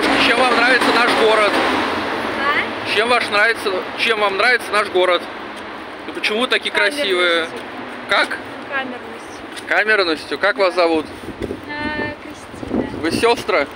девушки, чем вам нравится наш город? А? Чем ваш нравится, чем вам нравится наш город? И почему такие красивые? Как? Камерностью. Камерностью. Как вас зовут? А, Кристина. Вы сестры?